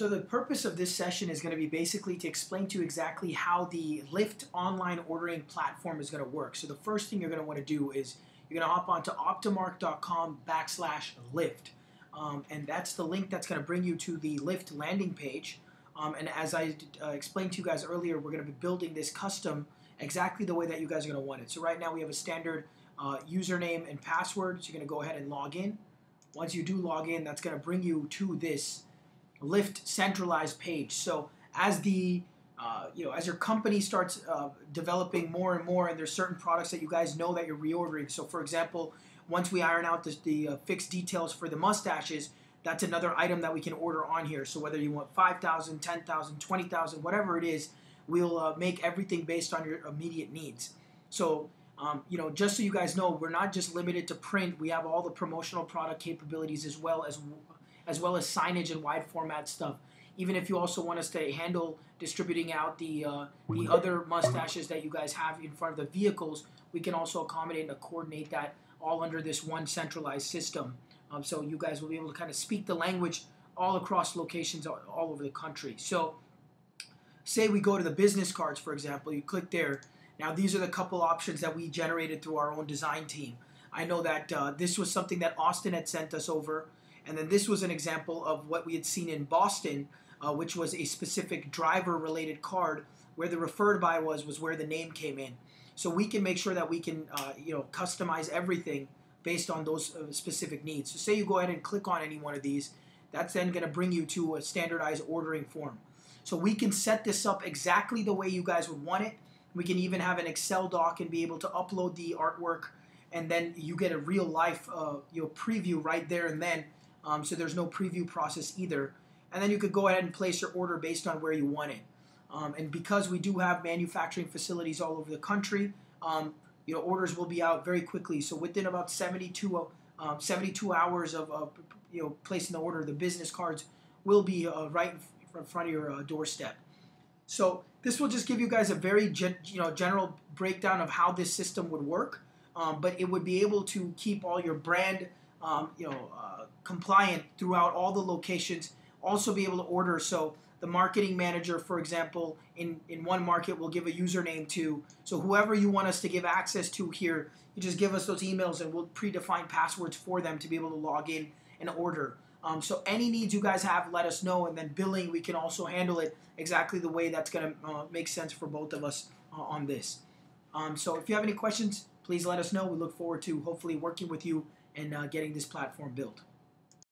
So the purpose of this session is going to be basically to explain to you exactly how the Lyft online ordering platform is going to work. So the first thing you're going to want to do is you're going to hop onto optamark.com backslash Lyft. Um, and that's the link that's going to bring you to the Lyft landing page. Um, and as I uh, explained to you guys earlier, we're going to be building this custom exactly the way that you guys are going to want it. So right now we have a standard uh, username and password. So you're going to go ahead and log in. Once you do log in, that's going to bring you to this Lyft centralized page. So as the uh, you know, as your company starts uh, developing more and more, and there's certain products that you guys know that you're reordering. So, for example, once we iron out the, the uh, fixed details for the mustaches, that's another item that we can order on here. So, whether you want 5,000, 10,000, 20,000, whatever it is, we'll uh, make everything based on your immediate needs. So, um, you know, just so you guys know, we're not just limited to print. We have all the promotional product capabilities as well as as well as signage and wide format stuff. Even if you also want us to handle distributing out the uh, the other mustaches that you guys have in front of the vehicles, we can also accommodate and coordinate that all under this one centralized system. Um, so you guys will be able to kind of speak the language all across locations all, all over the country. So say we go to the business cards, for example, you click there. Now these are the couple options that we generated through our own design team. I know that uh, this was something that Austin had sent us over. And then this was an example of what we had seen in Boston, uh, which was a specific driver-related card where the referred by was was where the name came in. So we can make sure that we can uh, you know customize everything based on those uh, specific needs. So say you go ahead and click on any one of these, that's then going to bring you to a standardized ordering form. So we can set this up exactly the way you guys would want it. We can even have an Excel doc and be able to upload the artwork, and then you get a real life uh, you know preview right there and then um, so there's no preview process either. And then you could go ahead and place your order based on where you want it. Um, and because we do have manufacturing facilities all over the country, um, you know, orders will be out very quickly. So within about 72, uh, 72 hours of, uh, you know, placing the order, the business cards will be uh, right in front of your uh, doorstep. So this will just give you guys a very gen- you know general breakdown of how this system would work, um, but it would be able to keep all your brand um, you know uh, compliant throughout all the locations. Also be able to order. So the marketing manager, for example, in, in one market will give a username to. So whoever you want us to give access to here, you just give us those emails and we'll predefine passwords for them to be able to log in and order. Um, so any needs you guys have, let us know. And then billing, we can also handle it exactly the way that's going to uh, make sense for both of us uh, on this. Um, so if you have any questions, please let us know. We look forward to hopefully working with you and uh, getting this platform built.